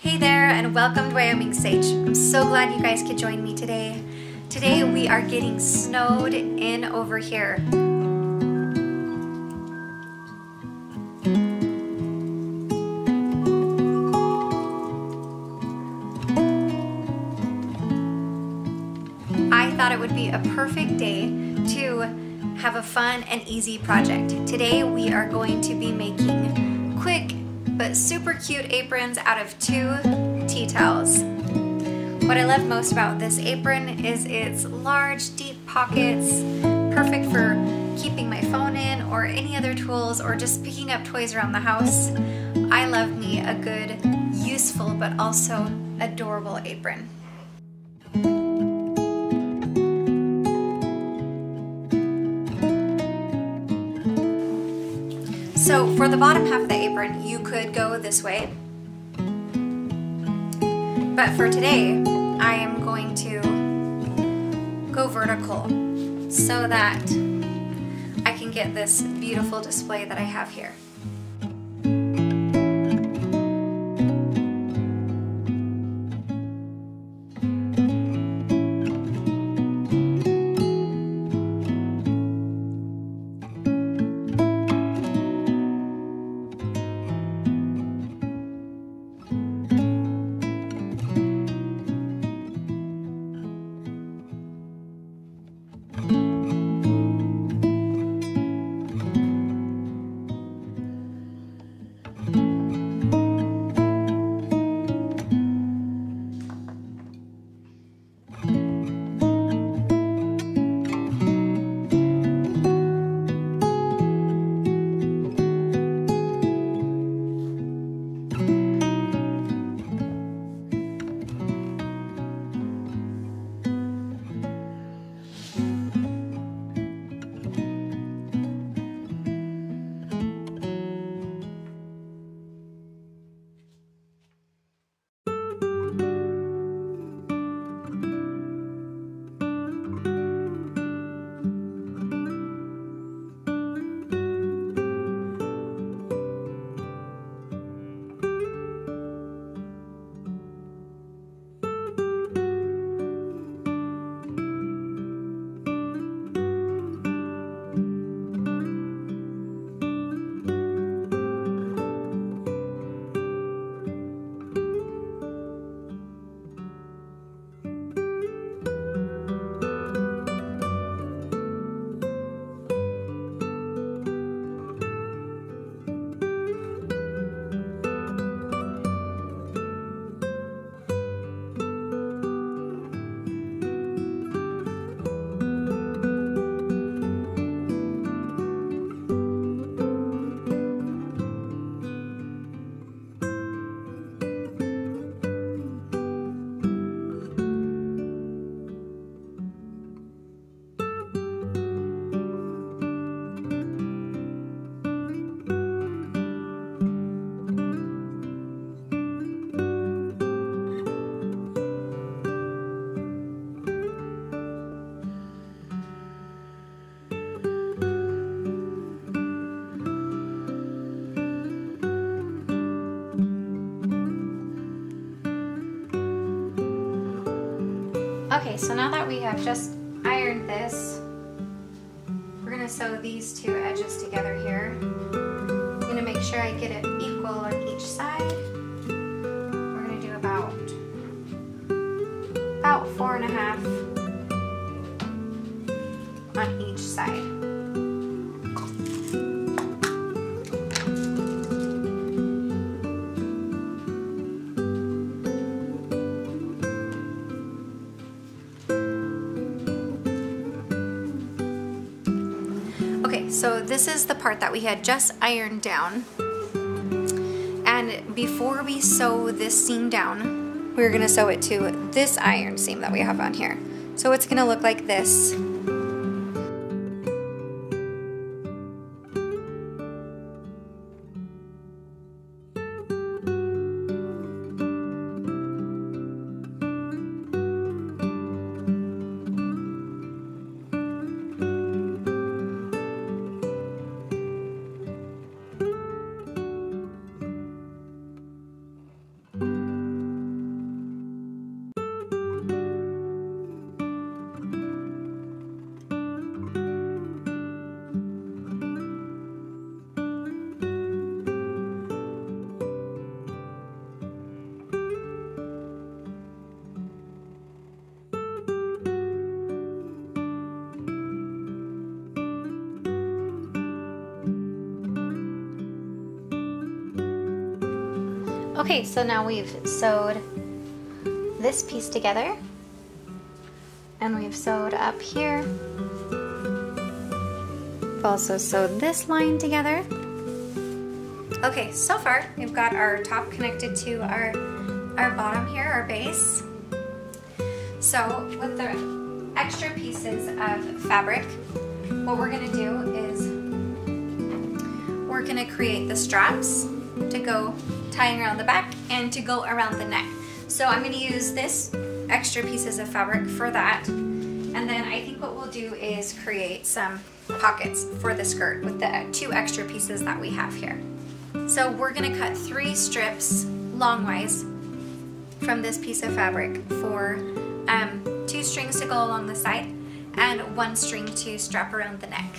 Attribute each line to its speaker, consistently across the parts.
Speaker 1: Hey there, and welcome to Wyoming Sage. I'm so glad you guys could join me today. Today we are getting snowed in over here. I thought it would be a perfect day to have a fun and easy project. Today we are going to be making but super cute aprons out of two tea towels. What I love most about this apron is its large, deep pockets, perfect for keeping my phone in or any other tools or just picking up toys around the house. I love me a good, useful, but also adorable apron. So for the bottom half of the apron, you could go this way. But for today, I am going to go vertical so that I can get this beautiful display that I have here. Okay, so now that we have just ironed this, we're gonna sew these two edges together here. I'm gonna make sure I get it equal on each side. We're gonna do about, about four and a half on each side. This is the part that we had just ironed down. And before we sew this seam down, we're gonna sew it to this iron seam that we have on here. So it's gonna look like this. Okay, so now we've sewed this piece together and we've sewed up here. We've also sewed this line together. Okay, so far we've got our top connected to our, our bottom here, our base. So with the extra pieces of fabric, what we're gonna do is we're gonna create the straps to go tying around the back and to go around the neck. So I'm gonna use this extra pieces of fabric for that. And then I think what we'll do is create some pockets for the skirt with the two extra pieces that we have here. So we're gonna cut three strips longwise from this piece of fabric for um, two strings to go along the side and one string to strap around the neck.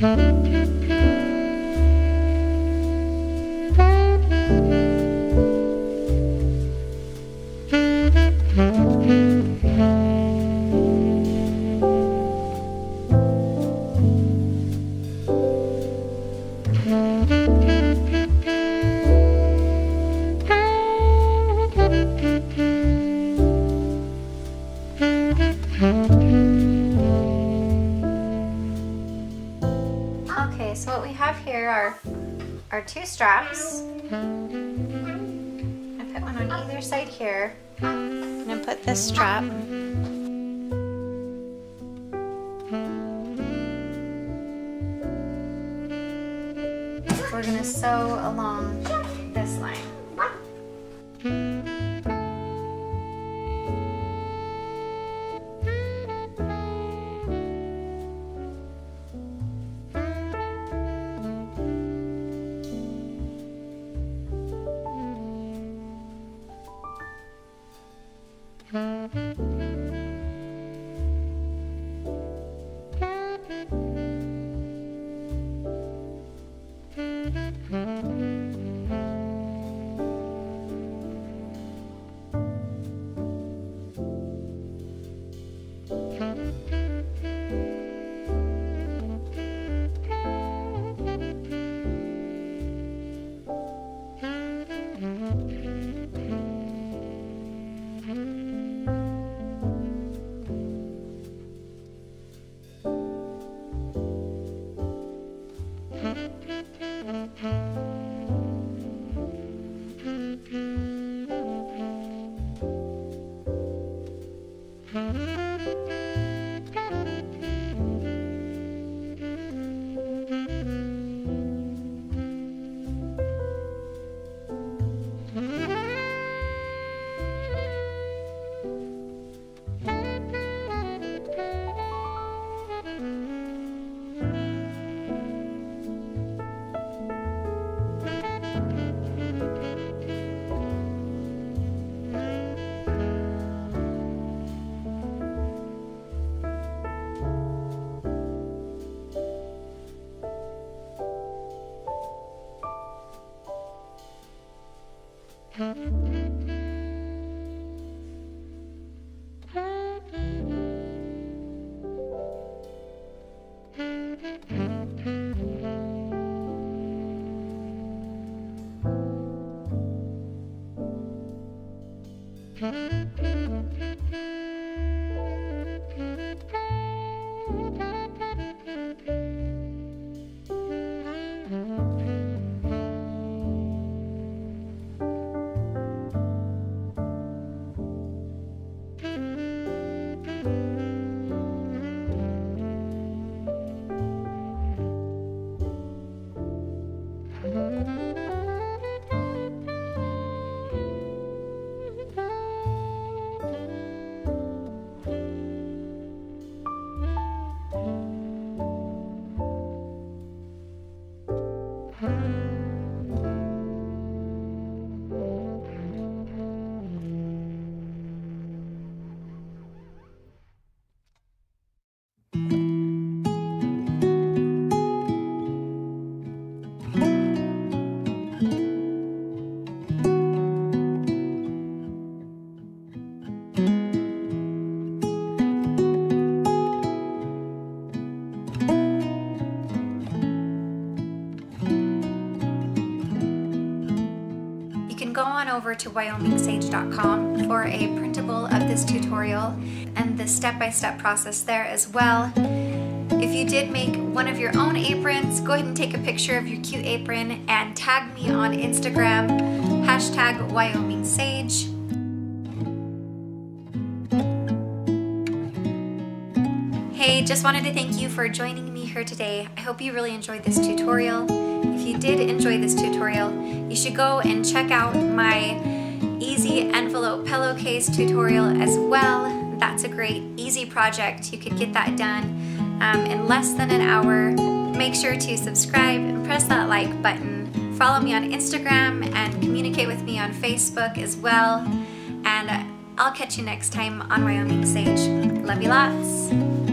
Speaker 1: Thank you. Our two straps. I put one on either side here. And I'm gonna put this strap. We're gonna sew along go over to wyomingsage.com for a printable of this tutorial and the step-by-step -step process there as well. If you did make one of your own aprons, go ahead and take a picture of your cute apron and tag me on Instagram, hashtag WyomingSage. Hey, just wanted to thank you for joining me here today. I hope you really enjoyed this tutorial. You did enjoy this tutorial, you should go and check out my easy envelope pillowcase tutorial as well. That's a great easy project. You could get that done um, in less than an hour. Make sure to subscribe and press that like button. Follow me on Instagram and communicate with me on Facebook as well. And I'll catch you next time on Wyoming Sage. Love you lots.